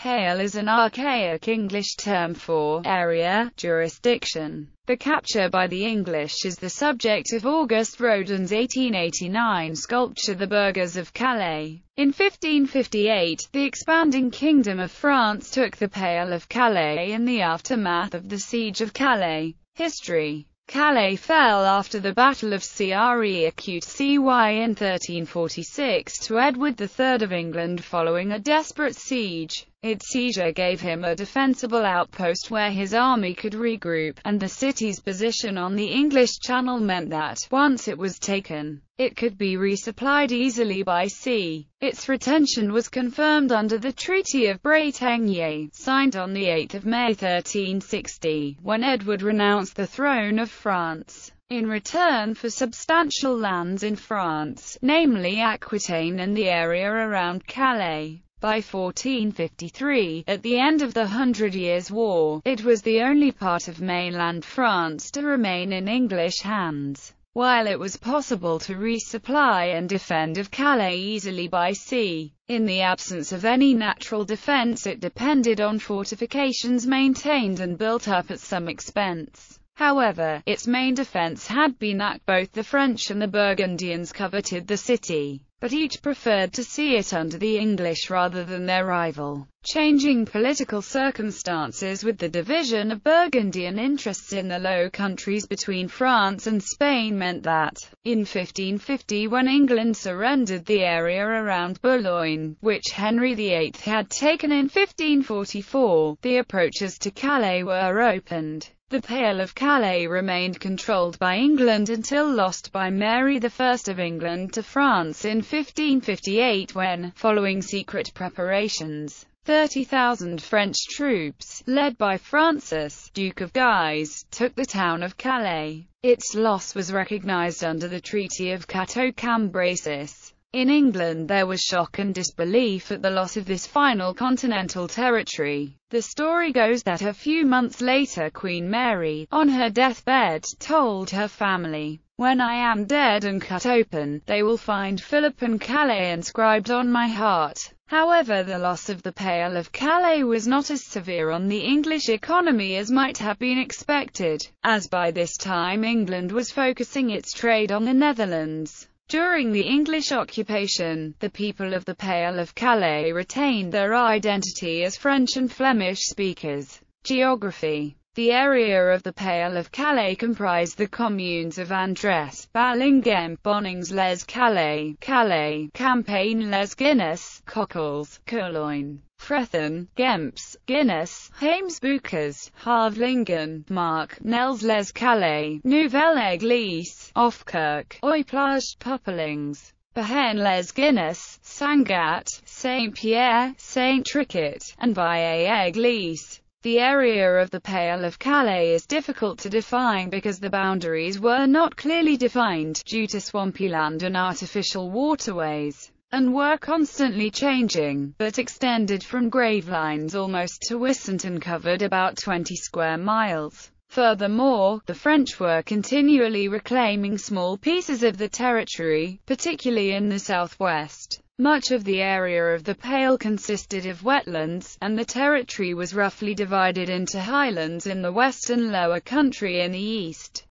Pale is an archaic English term for area, jurisdiction. The capture by the English is the subject of Auguste Rodin's 1889 sculpture The Burghers of Calais. In 1558, the expanding Kingdom of France took the Pale of Calais in the aftermath of the Siege of Calais. History Calais fell after the Battle of Crécy in 1346 to Edward III of England following a desperate siege. Its seizure gave him a defensible outpost where his army could regroup, and the city's position on the English Channel meant that, once it was taken, it could be resupplied easily by sea. Its retention was confirmed under the Treaty of Bretigny, signed on 8 May 1360, when Edward renounced the throne of France. In return for substantial lands in France, namely Aquitaine and the area around Calais, by 1453, at the end of the Hundred Years' War, it was the only part of mainland France to remain in English hands. While it was possible to resupply and defend of Calais easily by sea, in the absence of any natural defense it depended on fortifications maintained and built up at some expense. However, its main defense had been that both the French and the Burgundians coveted the city but each preferred to see it under the English rather than their rival. Changing political circumstances with the division of Burgundian interests in the Low Countries between France and Spain meant that, in 1550 when England surrendered the area around Boulogne, which Henry VIII had taken in 1544, the approaches to Calais were opened. The Pale of Calais remained controlled by England until lost by Mary I of England to France in 1558 when, following secret preparations, 30,000 French troops, led by Francis, Duke of Guise, took the town of Calais. Its loss was recognized under the Treaty of Cateau-Cambrésis. In England there was shock and disbelief at the loss of this final continental territory. The story goes that a few months later Queen Mary, on her deathbed, told her family, When I am dead and cut open, they will find Philip and Calais inscribed on my heart. However the loss of the Pale of Calais was not as severe on the English economy as might have been expected, as by this time England was focusing its trade on the Netherlands. During the English occupation, the people of the Pale of Calais retained their identity as French and Flemish speakers. Geography the area of the Pale of Calais comprised the communes of Andres, Balinghem, Bonningues-lès-Calais, Calais, Campagne-lès-Guînes, Coquelles, Coulogne, Fréthun, Guemps, Guînes, Hames-Boucres, Hervelinghen, Marck, Nielles-lès-Calais, Nouvelle-Église, Offekerque, Oye-Plage, Peuplingues, Behennes Guinness, Sangatte, St. Pierre, St. Tricat, and Vieille-Église. The area of the Pale of Calais is difficult to define because the boundaries were not clearly defined, due to swampy land and artificial waterways, and were constantly changing, but extended from Gravelines almost to Wissant and covered about 20 square miles. Furthermore, the French were continually reclaiming small pieces of the territory, particularly in the southwest. Much of the area of the Pale consisted of wetlands, and the territory was roughly divided into highlands in the west and lower country in the east.